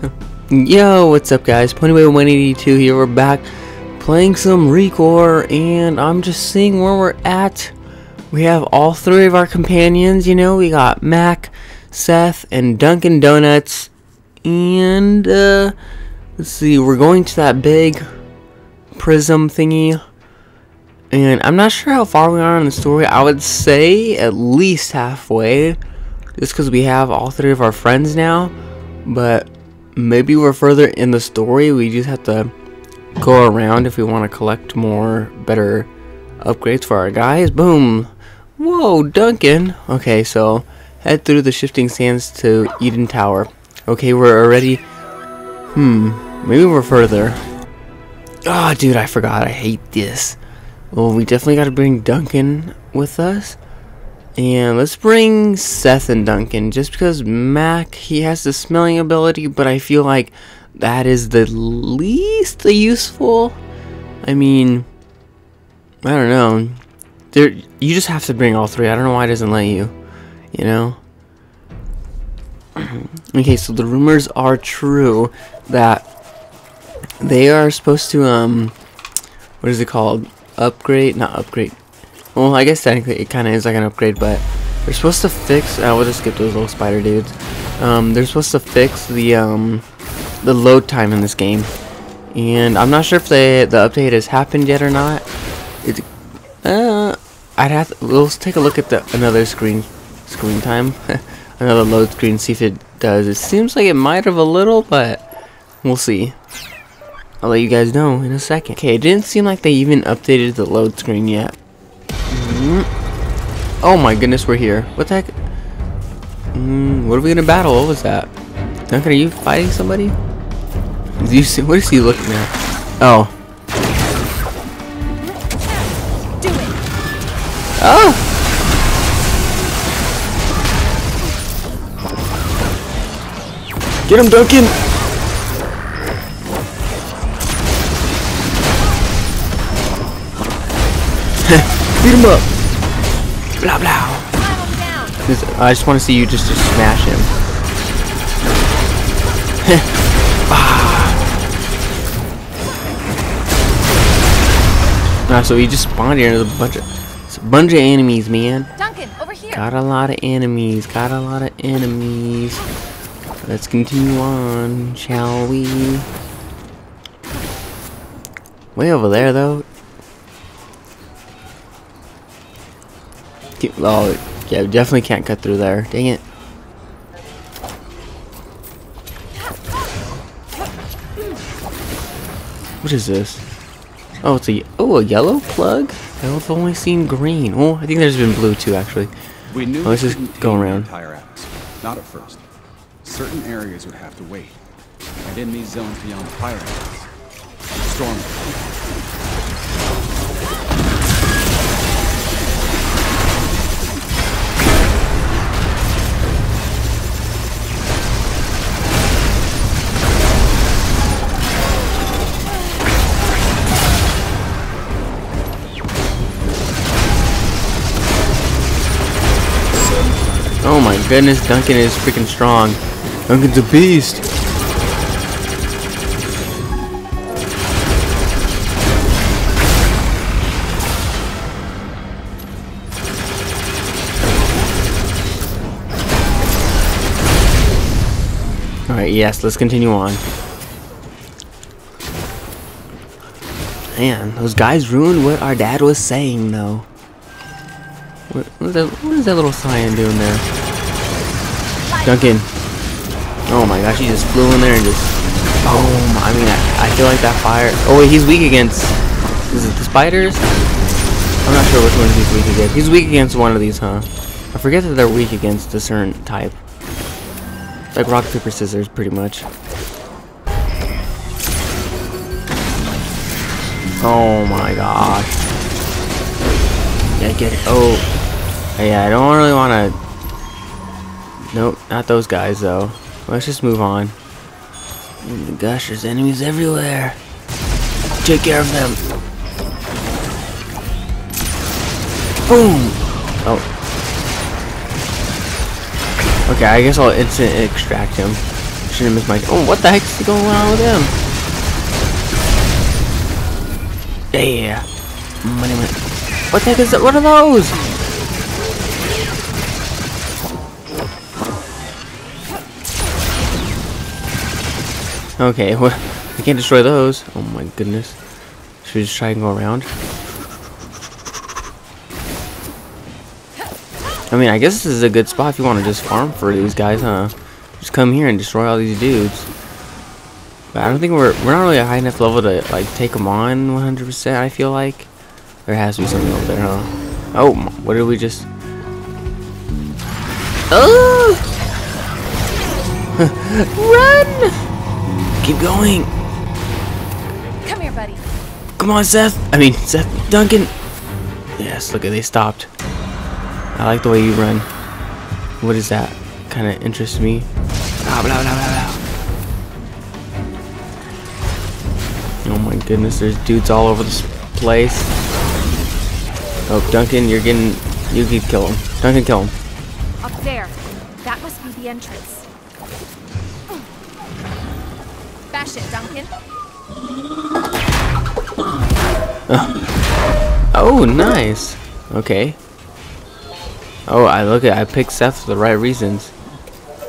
Yo, what's up guys? Ponyboy182 here, we're back playing some Recore and I'm just seeing where we're at. We have all three of our companions, you know, we got Mack, Seth, and Dunkin' Donuts. And, uh, let's see, we're going to that big prism thingy. And I'm not sure how far we are in the story. I would say at least halfway. Just because we have all three of our friends now. But maybe we're further in the story. We just have to go around if we want to collect more better upgrades for our guys. Boom. Whoa, Duncan. Okay, so head through the shifting sands to Eden Tower. Okay, we're already... Hmm, maybe we're further. Ah, oh, dude, I forgot. I hate this. Well, we definitely got to bring Duncan with us. And let's bring Seth and Duncan, just because Mack, he has the smelling ability, but I feel like that is the least useful. I mean, I don't know. There, you just have to bring all three. I don't know why it doesn't let you, you know? okay, so the rumors are true that they are supposed to, um, what is it called? Upgrade, not upgrade, well, I guess technically it kind of is like an upgrade, but they're supposed to fix. I will just skip those little spider dudes. Um, they're supposed to fix the um, the load time in this game, and I'm not sure if the the update has happened yet or not. It, uh, I'd have. To, let's take a look at the another screen screen time, another load screen, see if it does. It seems like it might have a little, but we'll see. I'll let you guys know in a second. Okay, it didn't seem like they even updated the load screen yet. Mm. Oh my goodness, we're here. What the heck? Mm, what are we gonna battle? What was that? Duncan, are you fighting somebody? Do you see? What is he looking at? Oh. Oh! Get him, Duncan! Beat him up. Blah blah. I just want to see you just, just smash him. ah. so he just spawned here There's a bunch of it's a bunch of enemies, man. Duncan, over here. Got a lot of enemies. Got a lot of enemies. Let's continue on, shall we? Way over there, though. Oh, yeah, definitely can't cut through there. Dang it. What is this? Oh, it's a oh a yellow plug. I've only seen green. Oh, I think there's been blue too, actually. We knew oh, let's just go around. Entire. Not at first. Certain areas would have to wait, and in these zones beyond the pirate storm. Goodness, Duncan is freaking strong. Duncan's a beast. Alright, yes, let's continue on. Man, those guys ruined what our dad was saying, though. What, what, is, that, what is that little cyan doing there? Duncan. Oh my gosh, he just flew in there and just... Oh, I mean, I, I feel like that fire... Oh wait, he's weak against... Is it the spiders? I'm not sure which one he's weak against. He's weak against one of these, huh? I forget that they're weak against a certain type. Like rock, paper, scissors, pretty much. Oh my gosh. Yeah, get it. Oh. Yeah, I don't really want to Nope, not those guys though. Let's just move on. Gosh, there's enemies everywhere. Take care of them. Boom! Oh. Okay, I guess I'll instant extract him. shouldn't miss my. Oh, what the heck's going on with him? Yeah. Money, money. What the heck is that? What are those? Okay, well, I can't destroy those. Oh my goodness. Should we just try and go around? I mean, I guess this is a good spot if you want to just farm for these guys, huh? Just come here and destroy all these dudes. But I don't think we're we're not really a high enough level to like take them on 100%. I feel like there has to be something over there, huh? Oh, what did we just? Oh! Run! Keep going. Come here, buddy. Come on, Seth. I mean, Seth Duncan. Yes, look at they stopped. I like the way you run. What is that? Kind of interests me. Blah, blah, blah. Oh my goodness, there's dudes all over this place. Oh, Duncan, you're getting. You keep kill him. Duncan, kill him. Up there. That must be the entrance. Bash it, Duncan. Oh, nice. Okay. Oh, I look at I picked Seth for the right reasons.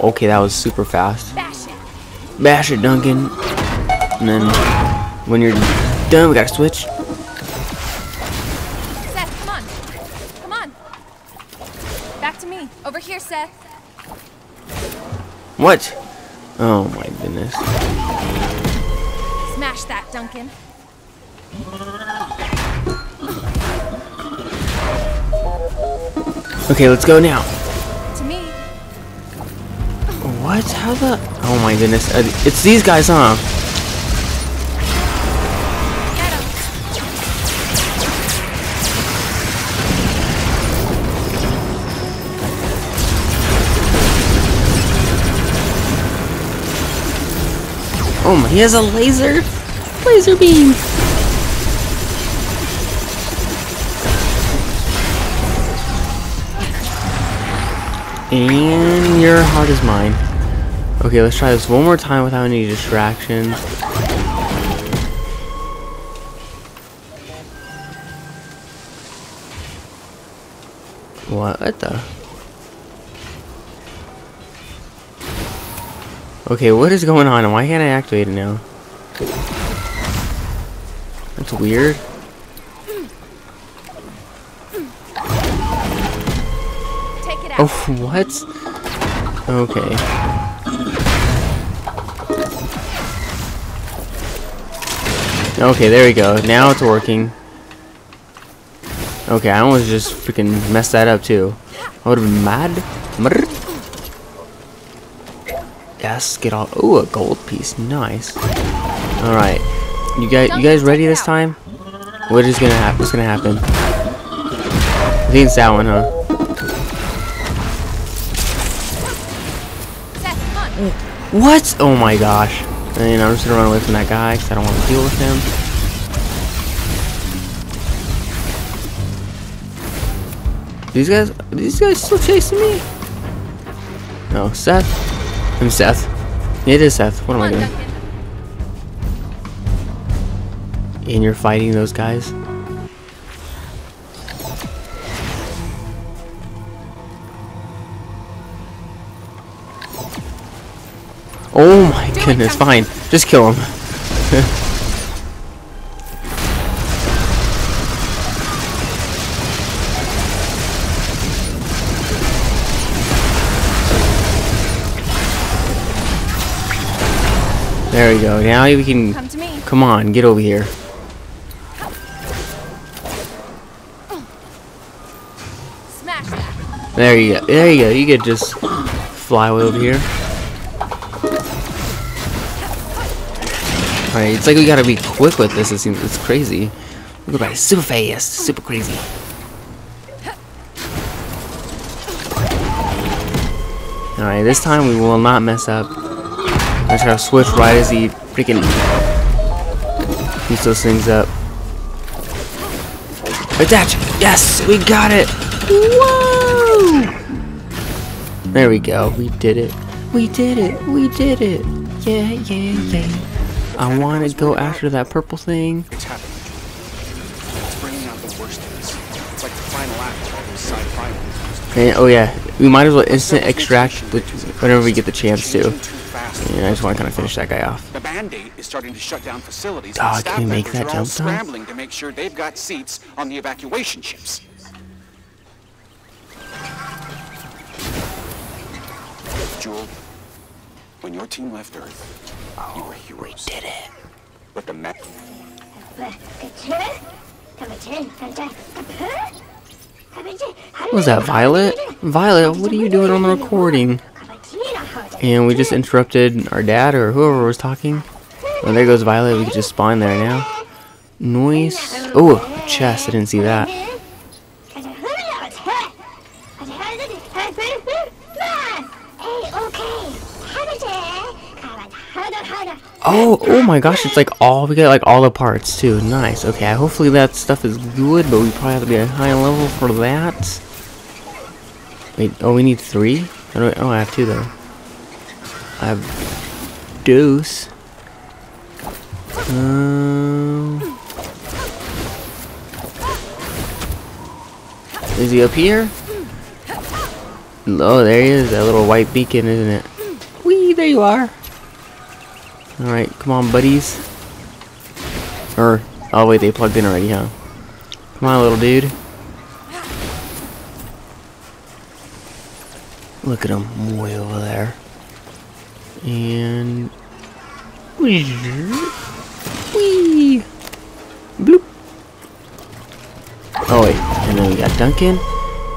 Okay, that was super fast. Bash it. Bash it, Duncan. And then when you're done, we gotta switch. Seth, come on. Come on. Back to me. Over here, Seth. What? Oh my goodness. That, Duncan. Okay, let's go now. To me. What? How the? Oh my goodness. Uh, it's these guys, huh? Oh my, he has a laser? Laser beam. And your heart is mine. Okay, let's try this one more time without any distractions. What the? Okay, what is going on why can't I activate it now? That's weird. Take it out. Oh, what? Okay. Okay, there we go. Now it's working. Okay, I almost just freaking messed that up too. I would have been mad. Mrr. Yes, get all. Ooh, a gold piece. Nice. All right, you guys, you guys ready this time? What is gonna happen? What's gonna happen? I think it's that one, huh? What? Oh my gosh. I And I'm just gonna run away from that guy because I don't want to deal with him. These guys, these guys still chasing me? No, Seth. I'm Seth. It is Seth. What am I doing? And you're fighting those guys? Oh my Do goodness, Duncan. fine. Just kill him. There we go. Now we can Come to me. Come on, get over here. There you go. There you go. You could just fly over here. Alright, it's like we gotta be quick with this. It seems it's crazy. Look at that. super fast, super crazy. Alright, this time we will not mess up. I just gotta switch right as he freaking heats those things up. Attach! Yes! We got it! Whoa! There we go. We did it. We did it! We did it! Yeah, yeah, yeah. I want to go after that purple thing. It's happening. It's bringing out the worst in us. It's like the final act of all those sci-fi movies. And, oh yeah, we might as well instant extract whenever we get the chance to. Changing too fast. Yeah, I just want to kind of finish that guy off. The Band-Aid is starting to shut down facilities. Dog, and staff can we make members that are all jump, dog? scrambling to make sure they've got seats on the evacuation ships. Joule, when your team left Earth, oh, you were oh, heroes. Did it. But the me- What was that, Violet? Violet, what are you doing on the recording? And we just interrupted our dad or whoever was talking. Oh, there goes Violet. We can just spawn there now. Noise. Oh, a chest. I didn't see that. Oh, oh my gosh, it's like all, we got like all the parts too. Nice. Okay, hopefully that stuff is good, but we probably have to be a high level for that. Wait, oh, we need three? I oh, I have two though. I have deuce. Um, is he up here? Oh, there he is, that little white beacon, isn't it? Wee, there you are. Alright, come on, buddies. Or, oh wait, they plugged in already, huh? Come on, little dude. Look at him, way over there. And... Whee! Bloop! Oh wait, and then we got Duncan.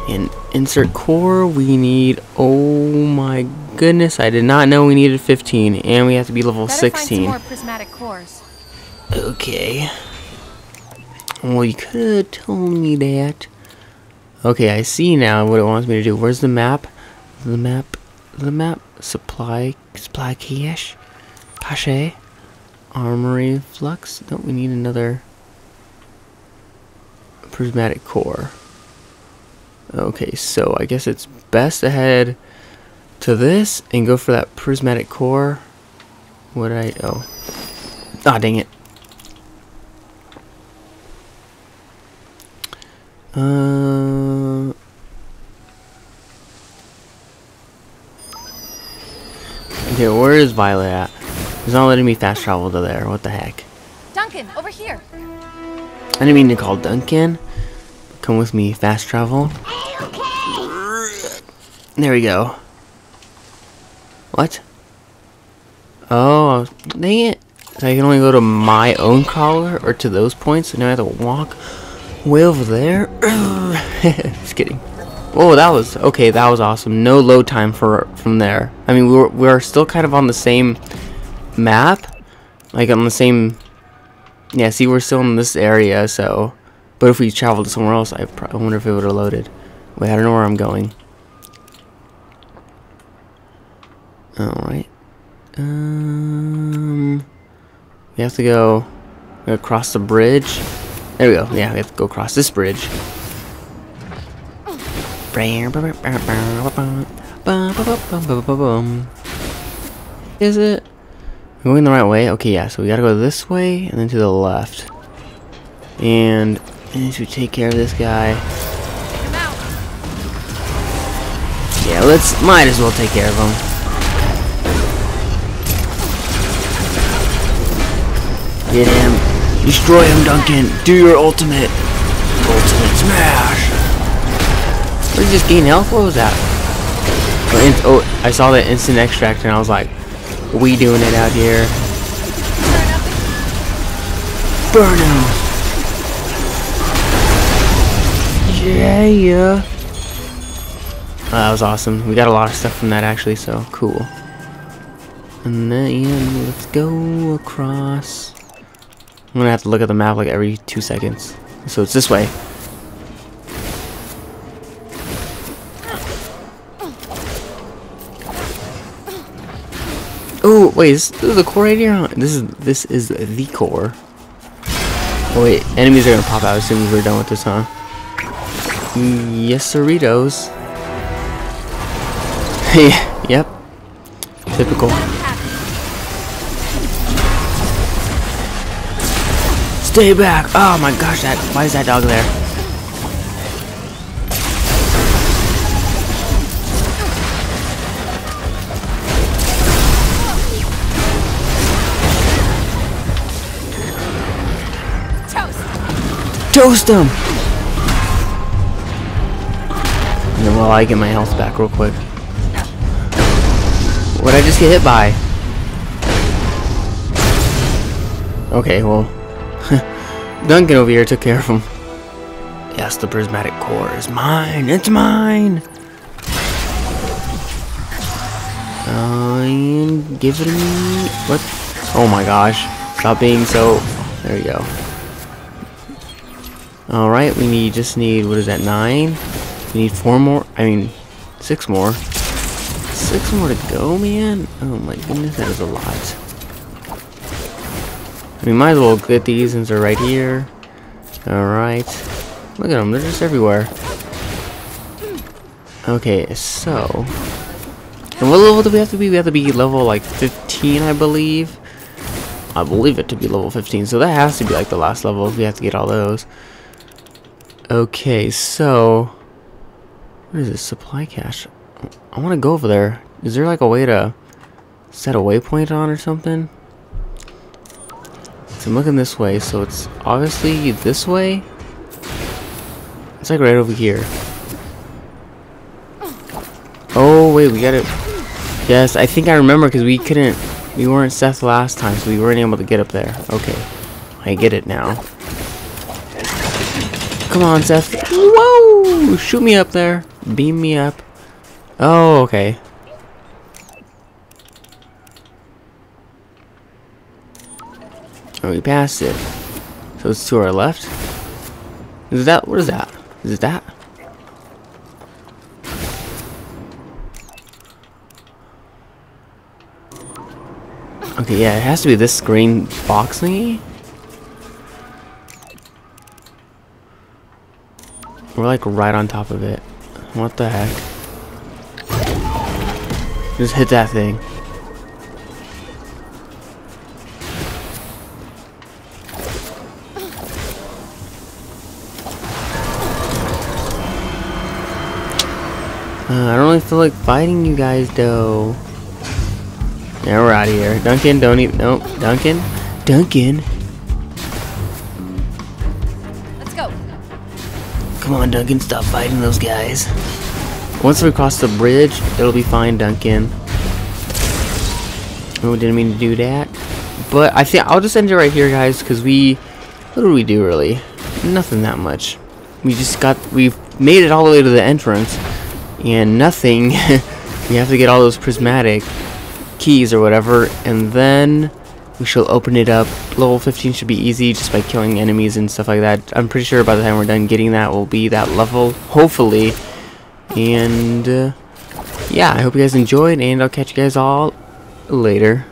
And insert core, we need... Oh my goodness, I did not know we needed 15. And we have to be level Better 16. more prismatic cores. Okay. Well, you could have told me that. Okay, I see now what it wants me to do. Where's the map? The map. The map. Supply. Supply cache. Cache. Armory flux. Don't we need another prismatic core? Okay, so I guess it's best ahead. head to this and go for that prismatic core. What I? Oh. Ah, dang it. Uh. Okay, where is Violet at? It's not letting me fast travel to there. What the heck? Duncan, over here. I didn't mean to call Duncan. Come with me, fast travel. There we go. What? Oh, dang it. So I can only go to my own collar or to those points, and now I have to walk way over there. Just kidding. Oh, that was okay. That was awesome. No load time for from there. I mean, we were we are still kind of on the same map, like on the same. Yeah, see, we're still in this area, so. But if we traveled somewhere else, I, I wonder if it would have loaded. Wait, I don't know where I'm going. Alright. Um, we have to go we the bridge. There we go. Yeah, we have to go across this bridge. Is it? We're going the right way? Okay, yeah, so we gotta go this way and then to the left. And I should take care of this guy. Take him out. Yeah, let's might as well take care of him. Get him. Destroy him, Duncan. Do your ultimate. Ultimate smash. Or this gain health? What was that? Oh, oh, I saw that instant extract and I was like, we doing it out here. Burn him. Yeah, yeah. Oh, that was awesome. We got a lot of stuff from that actually, so cool. And then let's go across. I'm gonna have to look at the map like every two seconds. So it's this way. Oh wait, this, this is the core right here. This is this is the core. Oh wait, enemies are gonna pop out as soon as we're done with this, huh? Yes, Cerritos. yep. Typical. Stay back! Oh my gosh, that why is that dog there? Toast. Toast him! And then while I get my health back real quick. What did I just get hit by? Okay, well. Duncan over here took care of him. Yes, the prismatic core is mine. It's mine. Uh, and give it to me. What? Oh my gosh. Stop being so. There you go. Alright, we need just need what is that, nine? We need four more I mean six more. Six more to go, man? Oh my goodness, that is a lot. We might as well get these since they're right here. Alright. Look at them, they're just everywhere. Okay, so... And what level do we have to be? We have to be level like 15, I believe. I believe it to be level 15, so that has to be like the last level. We have to get all those. Okay, so... What is this? Supply cache? I want to go over there. Is there like a way to set a waypoint on or something? I'm looking this way, so it's obviously this way. It's like right over here. Oh wait, we got it. Yes, I think I remember because we couldn't, we weren't Seth last time, so we weren't able to get up there. Okay, I get it now. Come on, Seth. Whoa! Shoot me up there. Beam me up. Oh, okay. Oh, we passed it. So it's to our left? Is that, what is that? Is it that? Okay, yeah, it has to be this green box thingy. We're like right on top of it. What the heck? Just hit that thing. Uh, I don't really feel like fighting you guys though. Now we're out of here. Duncan, don't even. Nope. Duncan? Duncan? Let's go. Come on, Duncan, stop fighting those guys. Once we cross the bridge, it'll be fine, Duncan. Oh, didn't mean to do that. But I think I'll just end it right here, guys, because we... What did we do, really? Nothing that much. We just got... We've made it all the way to the entrance. And nothing. we have to get all those prismatic keys or whatever. And then we shall open it up. Level 15 should be easy just by killing enemies and stuff like that. I'm pretty sure by the time we're done getting that we'll be that level. Hopefully. And uh, yeah, I hope you guys enjoyed, and I'll catch you guys all later.